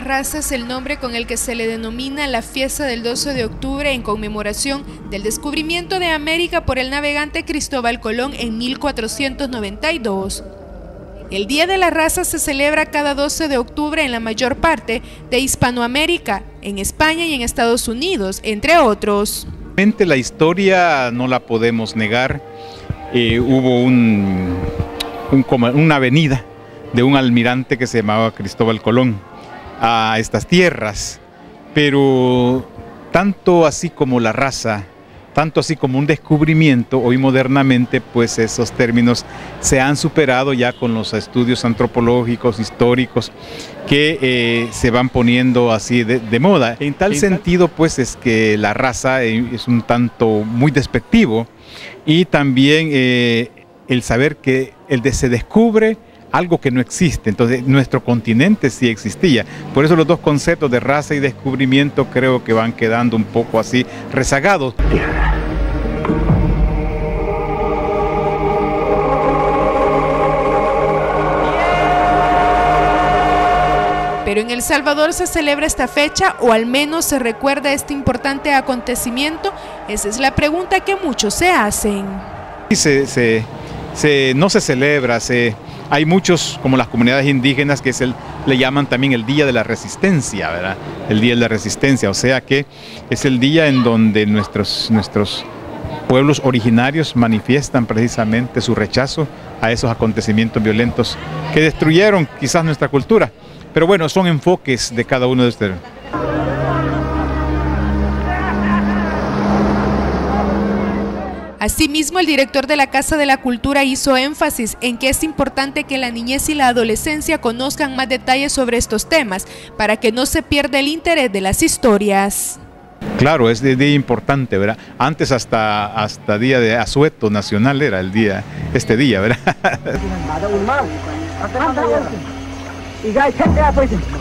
Raza es el nombre con el que se le denomina la fiesta del 12 de octubre en conmemoración del descubrimiento de América por el navegante Cristóbal Colón en 1492. El Día de la Raza se celebra cada 12 de octubre en la mayor parte de Hispanoamérica, en España y en Estados Unidos, entre otros. La historia no la podemos negar. Eh, hubo un, una avenida de un almirante que se llamaba Cristóbal Colón a estas tierras, pero tanto así como la raza, tanto así como un descubrimiento, hoy modernamente pues esos términos se han superado ya con los estudios antropológicos, históricos, que eh, se van poniendo así de, moda. En tal sentido pues es que la raza eh, es un tanto muy despectivo y también eh, el saber que el de se descubre algo que no existe. Entonces, nuestro continente sí existía. Por eso los dos conceptos de raza y descubrimiento creo que van quedando un poco así rezagados. Pero en El Salvador se celebra esta fecha o al menos se recuerda este importante acontecimiento. Esa es la pregunta que muchos se hacen. no se celebra, se, hay muchos, como las comunidades indígenas, que le llaman también el Día de la Resistencia, ¿verdad? El Día de la Resistencia, o sea que es el día en donde nuestros, nuestros pueblos originarios manifiestan precisamente su rechazo a esos acontecimientos violentos que destruyeron quizás nuestra cultura. Pero bueno, son enfoques de cada uno de estos. Asimismo, el director de la Casa de la Cultura hizo énfasis en que es importante que la niñez y la adolescencia conozcan más detalles sobre estos temas para que no se pierda el interés de las historias. Claro, es de día importante, ¿verdad? Antes hasta hasta día de asueto nacional era el día, este día, ¿verdad?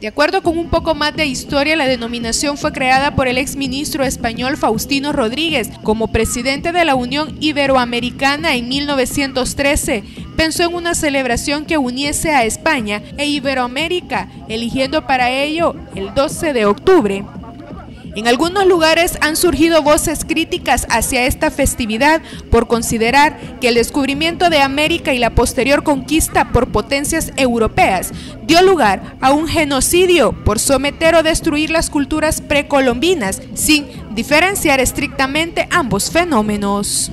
De acuerdo con un poco más de historia, la denominación fue creada por el exministro español Faustino Rodríguez como presidente de la Unión Iberoamericana en 1913. Pensó en una celebración que uniese a España e Iberoamérica, eligiendo para ello el 12 de octubre. En algunos lugares han surgido voces críticas hacia esta festividad por considerar que el descubrimiento de América y la posterior conquista por potencias europeas dio lugar a un genocidio por someter o destruir las culturas precolombinas sin diferenciar estrictamente ambos fenómenos.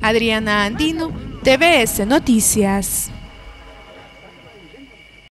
Adriana Andino, TVS Noticias.